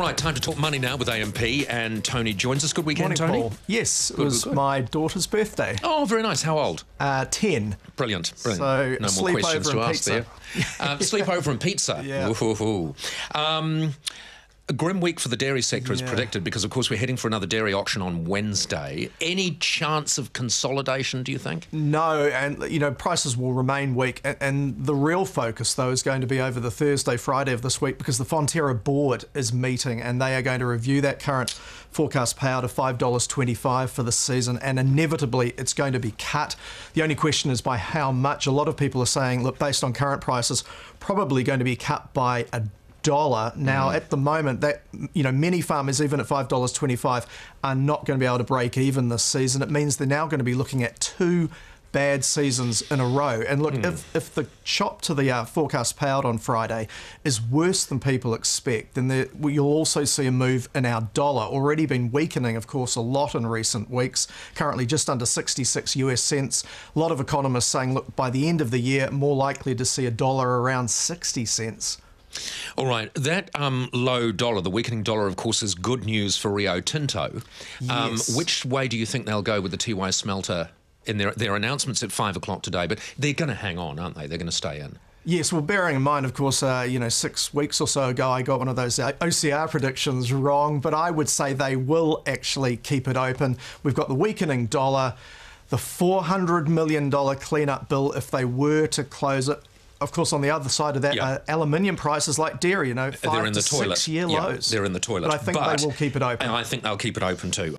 All right, time to talk money now with AMP, and Tony joins us. Good weekend, Morning, Tony. Paul. Yes, it Good, was good, good. my daughter's birthday. Oh, very nice. How old? Uh, 10. Brilliant, brilliant. So, no more questions to ask pizza. there. Um, sleepover and pizza. Yeah. Um, a grim week for the dairy sector is Yeah. predicted because, of course, we're heading for another dairy auction on Wednesday. Any chance of consolidation, do you think? No, and you know prices will remain weak, and, and the real focus though is going to be over the Thursday, Friday of this week because the Fonterra board is meeting, and they are going to review that current forecast payout of five dollars twenty-five for the season, and inevitably it's going to be cut. The only question is by how much. A lot of people are saying, look, based on current prices, probably going to be cut by a dollar. Now, at the moment, that you know, many farmers, even at five dollars twenty-five, are not going to be able to break even this season. It means they're now going to be looking at two bad seasons in a row. And look, if, if the chop to the uh, forecast payout on Friday is worse than people expect, then there, well, you'll also see a move in our dollar. Already been weakening, of course, a lot in recent weeks. Currently just under 66 US cents. A lot of economists saying, look, by the end of the year, more likely to see a dollar around 60 cents. All right, that um, low dollar, the weakening dollar, of course, is good news for Rio Tinto. Um, Yes. which way do you think they'll go with the Tiwai smelter in their their announcements at five o'clock today? But they're going to hang on, aren't they? They're going to stay in. Yes, well, bearing in mind, of course, uh, you know, six weeks or so ago, I got one of those uh, OCR predictions wrong, but I would say they will actually keep it open. We've got the weakening dollar, the $400 million cleanup bill if they were to close it. Of course, on the other side of that, Yeah. uh, aluminium prices like dairy, you know, 5 they're in to the toilet. six year Yeah, lows. they're in the toilet. But I think they will keep it open. And I think they'll keep it open too.